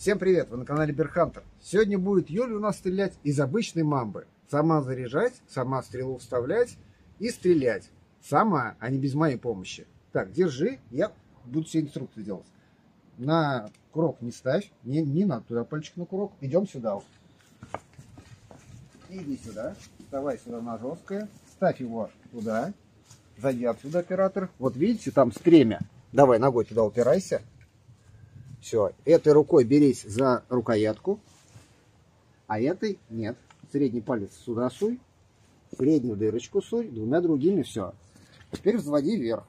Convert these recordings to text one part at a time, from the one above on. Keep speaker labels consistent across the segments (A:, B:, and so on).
A: Всем привет, вы на канале Берхантер. Сегодня будет Юля у нас стрелять из обычной мамбы. Сама заряжать, сама стрелу вставлять и стрелять. Сама, а не без моей помощи. Так, держи, я буду все инструкции делать. На курок не ставь, не, не надо туда пальчик на курок. Идем сюда. Иди сюда, вставай сюда на жесткое, ставь его туда, сзади отсюда оператор. Вот видите, там стремя. Давай ногой туда упирайся. Все, этой рукой берись за рукоятку, а этой нет. Средний палец сюда суй, среднюю дырочку суй, двумя другими все. Теперь взводи вверх.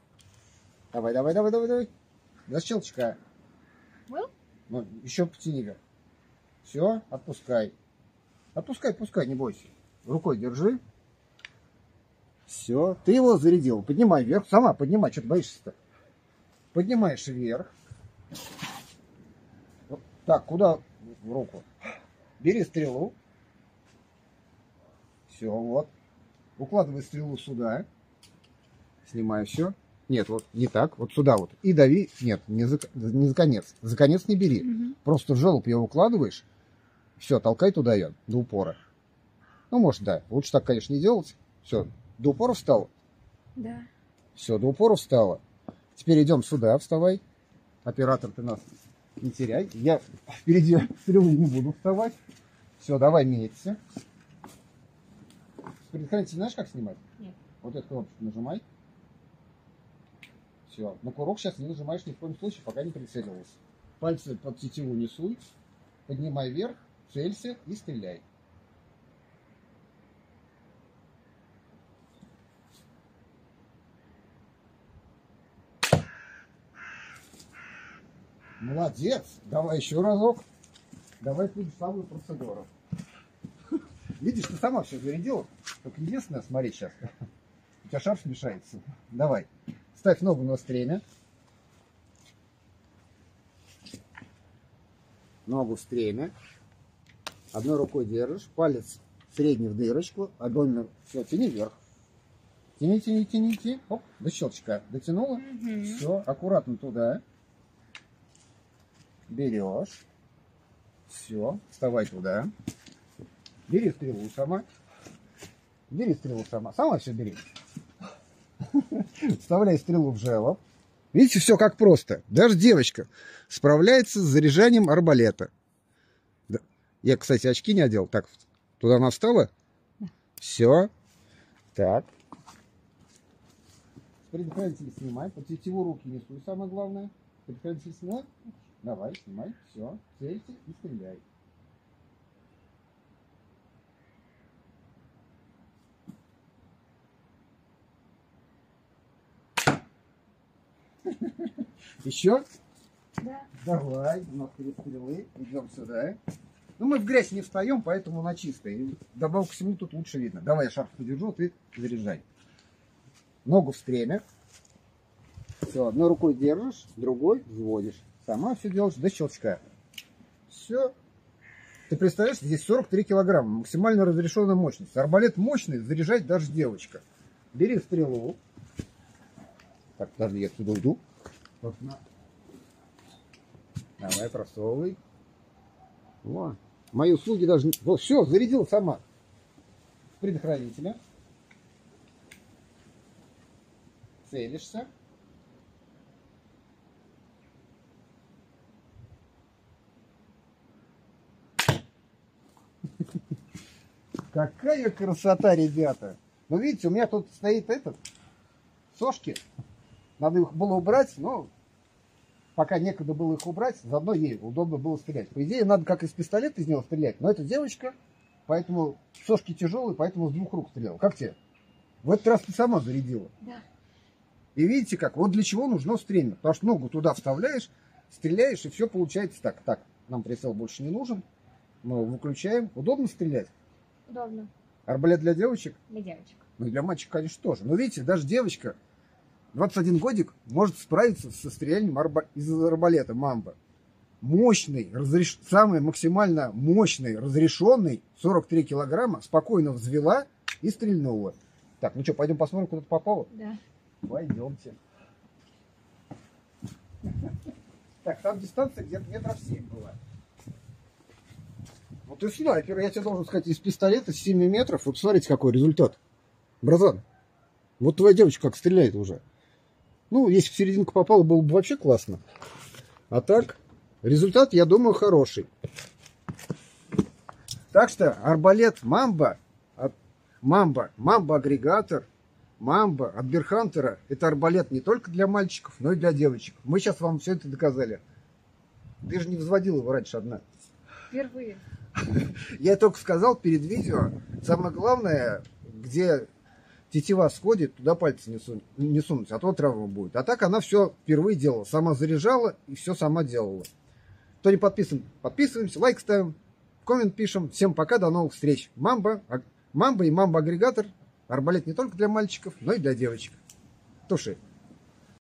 A: Давай, давай, давай, давай, давай. До щелчка. Ну, еще потяни вверх. Все, отпускай. Отпускай, пускай, не бойся. Рукой держи. Все, ты его зарядил. Поднимай вверх. Сама поднимай, что ты боишься-то? Поднимаешь вверх. Так, куда в руку? Бери стрелу. Все, вот. Укладывай стрелу сюда. Снимай все. Нет, вот не так. Вот сюда вот. И дави. Нет, не за, не за конец. За конец не бери.
B: Мгм.
A: Просто в желоб ее укладываешь. Все, толкай туда ее до упора. Ну, может, да. Лучше так, конечно, не делать. Все, до упора встал.
B: Да.
A: Все, до упора встала. Теперь идем сюда, вставай. Оператор, ты нас не теряй. Я впереди стрелы не буду вставать. Все, давай меняться. Предохранитель знаешь, как снимать?
B: Нет.
A: Вот эту кнопочку нажимай. Все. На курок сейчас не нажимаешь ни в коем случае, пока не прицелился. Пальцы под тетиву не суй. Поднимай вверх, целься и стреляй. Молодец. Давай еще разок. Давай ту же самую процедуру. Видишь, ты сама все зарядила. Только единственное, смотри сейчас. У тебя шар смешается. Давай. Ставь ногу на стремя. Ногу в стремя. Одной рукой держишь. Палец средний в дырочку. Одной... Все, тяни вверх. Тяни, тяни, тяни, тяни. Оп, до щелчка. Дотянула.
B: Мгм.
A: Все, аккуратно туда. Берешь. Все, вставай туда. Бери стрелу сама. Бери стрелу сама. Сама все бери. Вставляй стрелу в желоб. Видите, все как просто. Даже девочка справляется с заряжанием арбалета. Я, кстати, очки не одел. Так, туда она встала? Все. Так. Предохранитель снимай. Под тетиву руки не суй, самое главное. Предохранитель снимай. Давай, снимай. Все. Цельте и стреляй. Еще?
B: Да.
A: Давай, у нас перед стрелы. Идем сюда. Ну, мы в грязь не встаем, поэтому на чистой. Добавок к всему тут лучше видно. Давай я шарф подержу, ты заряжай. Ногу в стремя. Все, одной рукой держишь, другой взводишь. Сама все делаешь до щелчка. Все. Ты представляешь, здесь 43 килограмма, максимально разрешенная мощность. Арбалет мощный, заряжать даже девочка. Бери стрелу. Так, подожди, я отсюда уйду. Давай, просовывай. Во. Мои услуги даже... Вот, все, зарядил сама. Предохранителя. Целишься. Какая красота, ребята! Ну, видите, у меня тут стоит этот, сошки. Надо их было убрать, но пока некогда было их убрать, заодно ей удобно было стрелять. По идее, надо как из пистолета из него стрелять, но это девочка, поэтому сошки тяжелые, поэтому с двух рук стрелял. Как тебе? В этот раз ты сама зарядила.
B: Да.
A: И видите как? Вот для чего нужно стремя. Потому что ногу туда вставляешь, стреляешь, и все получается так. Так, нам прицел больше не нужен. Мы его выключаем. Удобно стрелять.
B: Удобно.
A: Арбалет для девочек?
B: Для девочек.
A: Ну и для мальчиков, конечно, тоже. Но видите, даже девочка, 21 годик, может справиться со стрелянием арба- из арбалета мамба. Мощный, разреш... самый максимально мощный, разрешенный, 43 килограмма, спокойно взвела и стрельнула. Так, ну что, пойдем посмотрим, куда ты попала?
B: Да.
A: Пойдемте. Так, там дистанция где-то метров 7 была. Ты снайпер, я тебе должен сказать, из пистолета с 7 метров, вы посмотрите, какой результат. Бразан, вот твоя девочка как стреляет уже. Ну, если в серединку попало, было бы вообще классно. А так, результат, я думаю, хороший. Так что арбалет Мамба, Мамба, Мамба агрегатор, Мамба от Берхантера, это арбалет не только для мальчиков, но и для девочек. Мы сейчас вам все это доказали. Ты же не взводил его раньше одна.
B: Впервые.
A: Я только сказал перед видео, самое главное, где тетива сходит, туда пальцы не, сунуть, а то травма будет. А так она все впервые делала, сама заряжала и все сама делала. Кто не подписан, подписываемся, лайк ставим, коммент пишем. Всем пока, до новых встреч. Мамба, а- Мамба и Мамба агрегатор. Арбалет не только для мальчиков, но и для девочек. Туши.